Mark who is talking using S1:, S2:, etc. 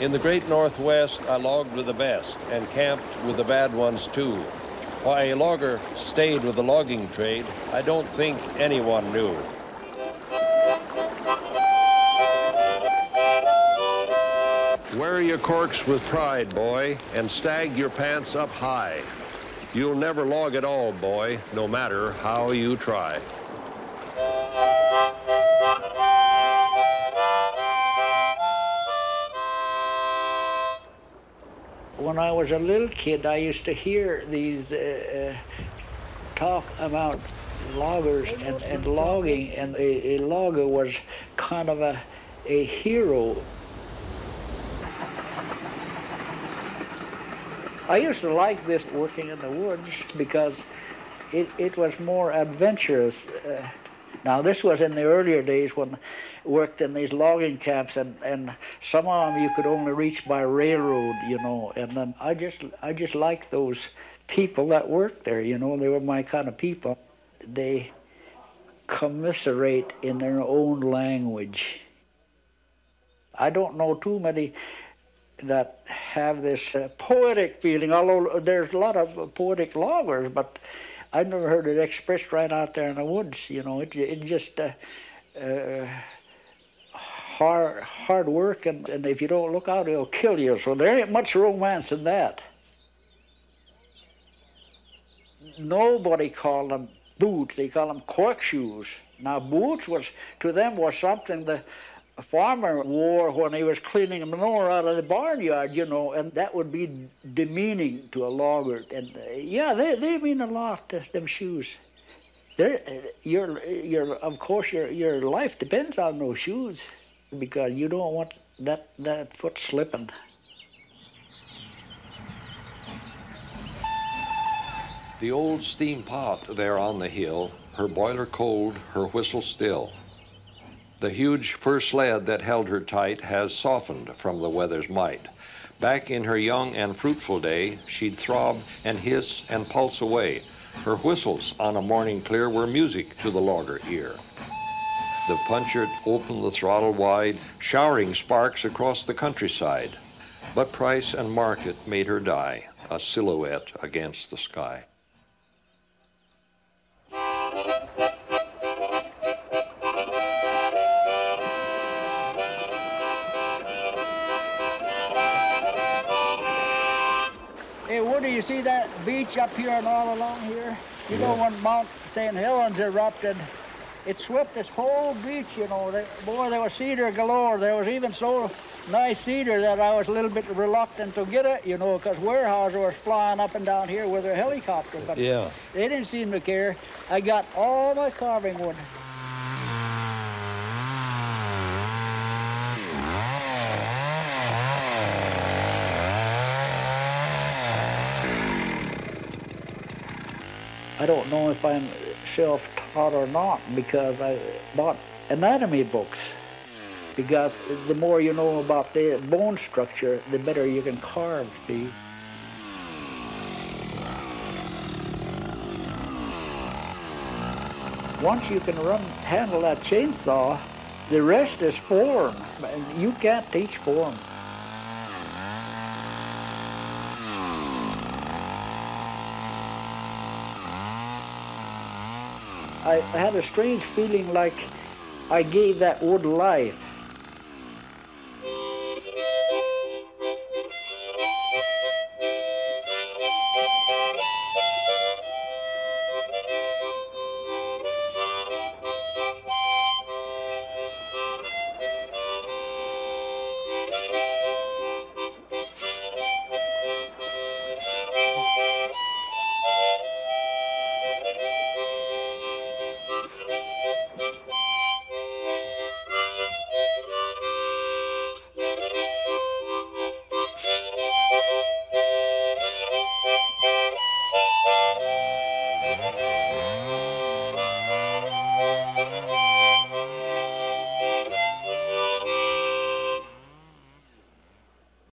S1: In the great Northwest, I logged with the best and camped with the bad ones too. Why a logger stayed with the logging trade, I don't think anyone knew. Wear your corks with pride, boy, and stag your pants up high. You'll never log at all, boy, no matter how you try.
S2: when I was a little kid, I used to hear these uh, uh, talk about loggers and, and logging, and a, a, logger was kind of a, a hero. I used to like this working in the woods because it, it was more adventurous. Uh, now, this was in the earlier days when worked in these logging camps, and, and some of them you could only reach by railroad, you know. And then I just I just liked those people that worked there, you know. They were my kind of people. They commiserate in their own language. I don't know too many that have this uh, poetic feeling, although there's a lot of poetic loggers, but I never heard it expressed right out there in the woods. You know, it it just uh, uh, hard hard work, and, and if you don't look out, it'll kill you. So there ain't much romance in that. Nobody called them boots; they called them cork shoes. Now, boots was to them was something that a farmer wore when he was cleaning a manure out of the barnyard, you know, and that would be demeaning to a logger. And uh, yeah, they, they mean a lot, them shoes. They're, uh, your, your, of course, your, your life depends on those shoes because you don't want that, that foot slipping.
S1: The old steam pot there on the hill, her boiler cold, her whistle still. The huge fir sled that held her tight has softened from the weather's might. Back in her young and fruitful day, she'd throb and hiss and pulse away. Her whistles on a morning clear were music to the logger ear. The puncher opened the throttle wide, showering sparks across the countryside. But price and market made her die, a silhouette against the sky.
S2: You see that beach up here and all along here? You yeah. know when Mount St. Helens erupted, it swept this whole beach, you know. Boy, there was cedar galore. There was even so nice cedar that I was a little bit reluctant to get it, you know, because Weyerhaeuser was flying up and down here with a helicopter. But yeah. they didn't seem to care. I got all my carving wood. I don't know if I'm self-taught or not because I bought anatomy books. Because the more you know about the bone structure, the better you can carve, see. Once you can run, handle that chainsaw, the rest is form. You can't teach form. I had a strange feeling like I gave that wood life. Bye.